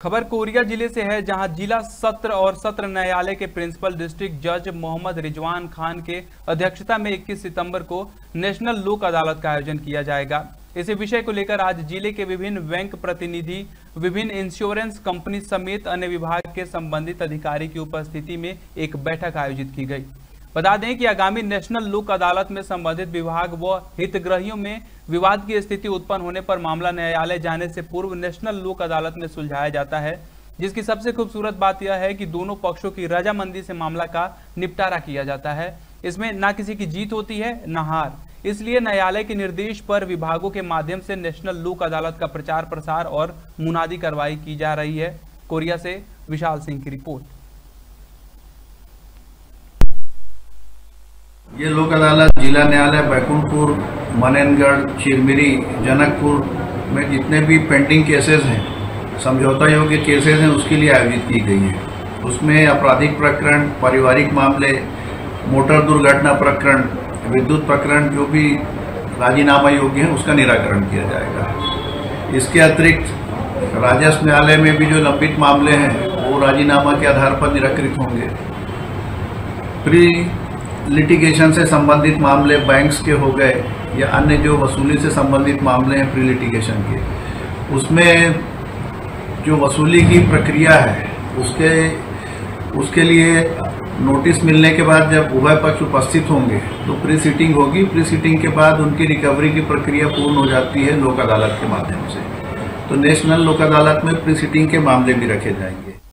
खबर कोरिया ज़िले से है, जहाँ जिला सत्र और सत्र न्यायालय के प्रिंसिपल डिस्ट्रिक्ट जज मोहम्मद रिजवान खान के अध्यक्षता में 21 सितंबर को नेशनल लोक अदालत का आयोजन किया जाएगा। इसी विषय को लेकर आज ज़िले के विभिन्न बैंक प्रतिनिधि, विभिन्न इंश्योरेंस कंपनी समेत अन्य विभाग के संबंधित अधिकारी की उपस्थिति में एक बैठक आयोजित की गई। बता दें कि आगामी नेशनल लोक अदालत में संबंधित विभाग व हितग्रहियों में विवाद की स्थिति उत्पन्न होने पर मामला न्यायालय जाने से पूर्व नेशनल लोक अदालत में सुलझाया जाता है, जिसकी सबसे खूबसूरत बात यह है कि दोनों पक्षों की रजामंदी से मामला का निपटारा किया जाता है। इसमें न किसी की जीत होती है, न हार। इसलिए न्यायालय के निर्देश पर विभागों के माध्यम से नेशनल लोक अदालत का प्रचार प्रसार और मुनादी कार्रवाई की जा रही है। कोरिया से विशाल सिंह की रिपोर्ट। ये लोक अदालत, जिला न्यायालय, बैकुंठपुर, मननगढ़, चिरमिरी, जनकपुर में जितने भी पेंडिंग केसेस हैं, समझौता योग्य केसेस हैं, उसके लिए आयोजित की गई है। उसमें आपराधिक प्रकरण, पारिवारिक मामले, मोटर दुर्घटना प्रकरण, विद्युत प्रकरण, जो भी राजीनामा योग्य है, उसका निराकरण किया जाएगा। इसके अतिरिक्त राजस्व न्यायालय में भी जो लंबित मामले हैं, वो राजीनामा के आधार पर निराकृत होंगे। प्री लिटिगेशन से संबंधित मामले बैंक्स के हो गए या अन्य जो वसूली से संबंधित मामले हैं प्री लिटिगेशन के, उसमें जो वसूली की प्रक्रिया है, उसके उसके लिए नोटिस मिलने के बाद जब उभय पक्ष उपस्थित होंगे तो प्री सीटिंग होगी। प्री सीटिंग के बाद उनकी रिकवरी की प्रक्रिया पूर्ण हो जाती है लोक अदालत के माध्यम से। तो नेशनल लोक अदालत में प्री सीटिंग के मामले भी रखे जाएँगे।